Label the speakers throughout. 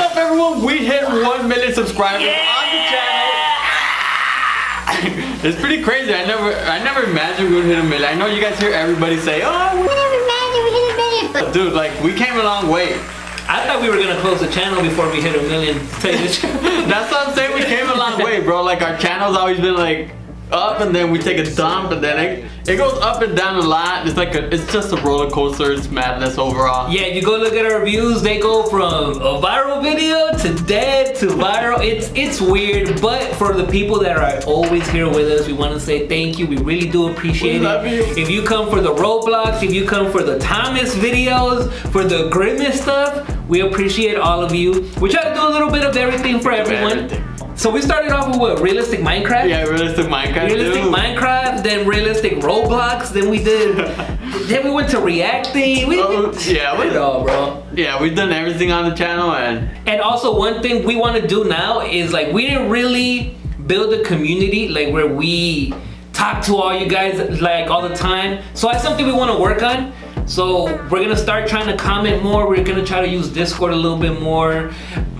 Speaker 1: up, everyone? We hit 1 million subscribers on the channel. it's pretty crazy. I never, I never imagined we would hit a million. I know you guys hear everybody say, "Oh, we never imagined we hit a million. But dude, like, we came a long way.
Speaker 2: I thought we were gonna close the channel before we hit a million. to tell you the truth.
Speaker 1: That's what I'm saying. We came a long way, bro. Like, our channel's always been like up, and then we take a dump, and then it, it goes up and down a lot. It's like a, it's just a roller coaster. It's madness overall.
Speaker 2: Yeah, you go look at our views, they go from a viral video to dead to viral. It's it's weird, but for the people that are always here with us, we want to say thank you. We really do appreciate it.
Speaker 1: you.
Speaker 2: If you come for the Roblox, if you come for the Thomas videos, for the Grimace stuff, we appreciate all of you. We try to do a little bit of everything for everyone.
Speaker 1: Everything.
Speaker 2: So we started off with what? Realistic Minecraft?
Speaker 1: Yeah, realistic Minecraft.
Speaker 2: Realistic
Speaker 1: dude.
Speaker 2: Minecraft, then realistic Roblox, then we did, then we went to reacting. We,
Speaker 1: Oh, yeah,
Speaker 2: we did it all, bro.
Speaker 1: Yeah, we've done everything on the channel, and
Speaker 2: And also one thing we want to do now is like we didn't really build a community like where we talk to all you guys like all the time. So that's something we want to work on. So we're gonna start trying to comment more. We're gonna try to use Discord a little bit more.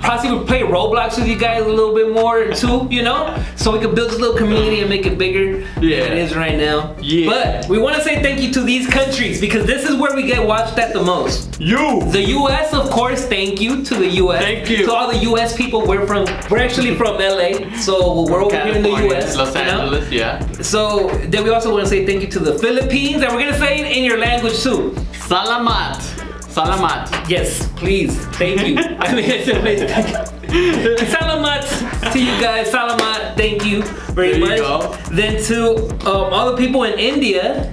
Speaker 2: Possibly play Roblox with you guys a little bit more too, you know? So we can build this little community and make it bigger
Speaker 1: Yeah.
Speaker 2: than it is right now.
Speaker 1: Yeah.
Speaker 2: But we want to say thank you to these countries because this is where we get watched at the most.
Speaker 1: you.
Speaker 2: The US, of course, thank you to the US.
Speaker 1: Thank you.
Speaker 2: To all the US people, we're from, we're actually from LA, so we're over here in the US.
Speaker 1: Los
Speaker 2: you know?
Speaker 1: Angeles, yeah.
Speaker 2: So then we also want to say thank you to the Philippines, and we're gonna say it in your language too.
Speaker 1: Salamat. Salamat.
Speaker 2: Yes, please, thank you. I mean, it's amazing. Salamat to you guys. Salamat, thank you very
Speaker 1: There you
Speaker 2: much.
Speaker 1: go.
Speaker 2: Then to um, all the people in India,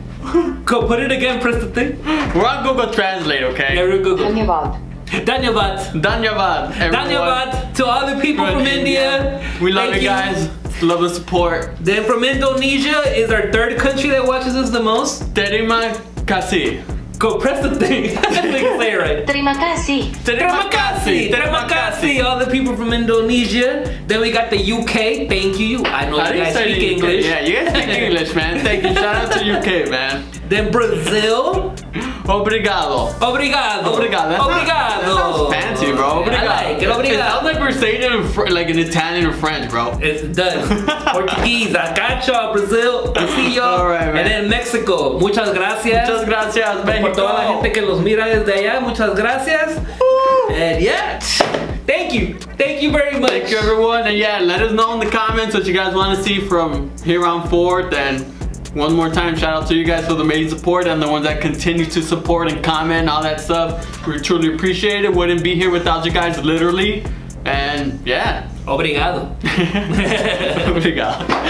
Speaker 2: go put it again, press the thing.
Speaker 1: We're on Google Translate,
Speaker 2: Yeah,
Speaker 1: okay?
Speaker 2: we're Google.
Speaker 3: Dhanyavad.
Speaker 2: Dhanyavad.
Speaker 1: Dhanyavad.
Speaker 2: Dhanyavad to all the people from India.
Speaker 1: We love
Speaker 2: Thank
Speaker 1: you guys. Love the support.
Speaker 2: Then from Indonesia is our third country that watches us the most.
Speaker 1: Terima kasih.
Speaker 2: Go press the thing. I can say it right.
Speaker 3: Terima kasih.
Speaker 2: Terima kasih, terima kasih, all the people from Indonesia. Then we got the UK. Thank you. I know
Speaker 1: How do
Speaker 2: you
Speaker 1: you
Speaker 2: guys
Speaker 1: say
Speaker 2: speak
Speaker 1: the
Speaker 2: English.
Speaker 1: Yeah, you guys speak English, man. Thank you. Shout out to UK, man.
Speaker 2: Then Brazil.
Speaker 1: Obrigado.
Speaker 2: Obrigado.
Speaker 1: Obrigado. That sounds-
Speaker 2: Obrigado.
Speaker 1: That sounds fancy, bro. Obrigado.
Speaker 2: I like it.
Speaker 1: It sounds like we're saying it in fr- like in Italian or French, bro.
Speaker 2: It does. Portuguese. I got y'all. Brazil. I see y'all.
Speaker 1: All right, man.
Speaker 2: And then Mexico. Muchas gracias.
Speaker 1: Muchas gracias,
Speaker 2: Por toda la gente que los mira desde allá, muchas gracias. And yeah, thank you. Thank you very much.
Speaker 1: Thank you, everyone. And yeah, let us know in the comments what you guys want to see from here on forth. And one more time, shout out to you guys for the amazing support and the ones that continue to support and comment and all that stuff. We truly appreciate it. Wouldn't be here without you guys, literally. And yeah.
Speaker 2: Obrigado.
Speaker 1: Obrigado.